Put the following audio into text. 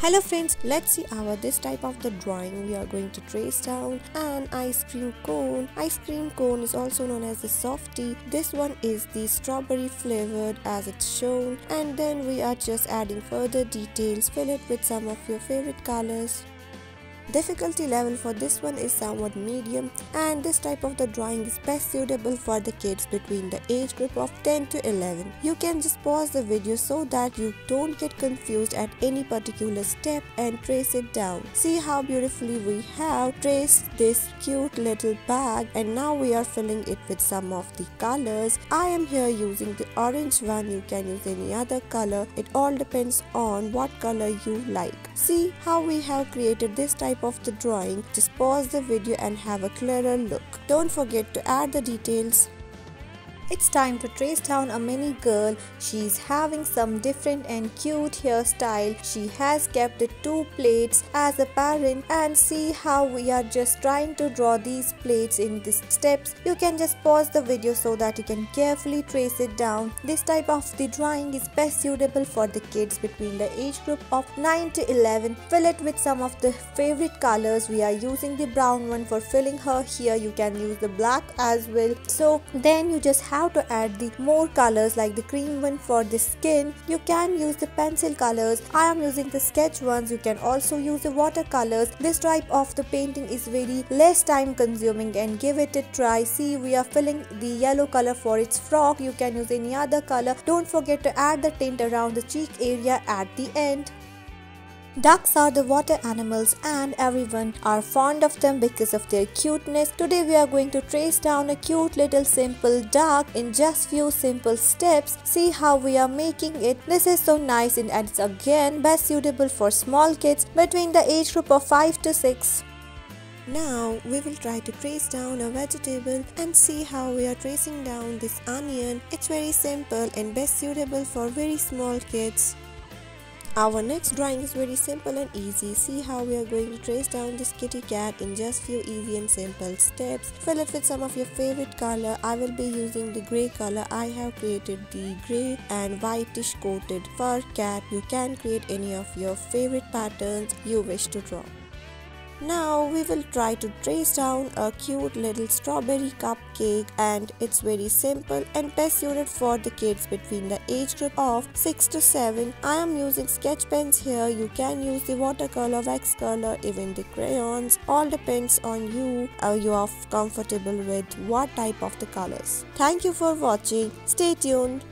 Hello friends, let's see our this type of the drawing. We are going to trace down an ice cream cone. Ice cream cone is also known as the softie. This one is the strawberry flavored as it's shown and then we are just adding further details. Fill it with some of your favorite colors. Difficulty level for this one is somewhat medium and this type of the drawing is best suitable for the kids between the age group of 10 to 11. You can just pause the video so that you don't get confused at any particular step and trace it down. See how beautifully we have traced this cute little bag and now we are filling it with some of the colors. I am here using the orange one. You can use any other color. It all depends on what color you like. See how we have created this type type of the drawing, just pause the video and have a clearer look. Don't forget to add the details it's time to trace down a mini girl. She's having some different and cute hairstyle. She has kept the two plates as a parent and see how we are just trying to draw these plates in these steps. You can just pause the video so that you can carefully trace it down. This type of the drawing is best suitable for the kids between the age group of 9 to 11. Fill it with some of the favorite colors. We are using the brown one for filling her here. You can use the black as well. So then you just have how to add the more colors like the cream one for the skin. You can use the pencil colors. I am using the sketch ones. You can also use the watercolors. This type of the painting is very less time consuming and give it a try. See we are filling the yellow color for its frock. You can use any other color. Don't forget to add the tint around the cheek area at the end. Ducks are the water animals and everyone are fond of them because of their cuteness. Today we are going to trace down a cute little simple duck in just few simple steps. See how we are making it. This is so nice and it's again best suitable for small kids between the age group of 5 to 6. Now we will try to trace down a vegetable and see how we are tracing down this onion. It's very simple and best suitable for very small kids. Our next drawing is very simple and easy. See how we are going to trace down this kitty cat in just few easy and simple steps. Fill it with some of your favorite color. I will be using the grey color. I have created the grey and whitish coated fur cat. You can create any of your favorite patterns you wish to draw. Now we will try to trace down a cute little strawberry cupcake and it's very simple and best suited for the kids between the age group of 6 to 7. I am using sketch pens here. You can use the watercolor, wax color, even the crayons. All depends on you. Are you are comfortable with what type of the colors. Thank you for watching. Stay tuned.